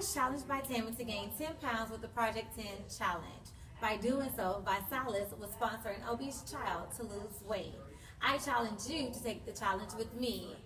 Was challenged by Tammy to gain 10 pounds with the Project 10 challenge. By doing so, ViSalus will sponsor an obese child to lose weight. I challenge you to take the challenge with me.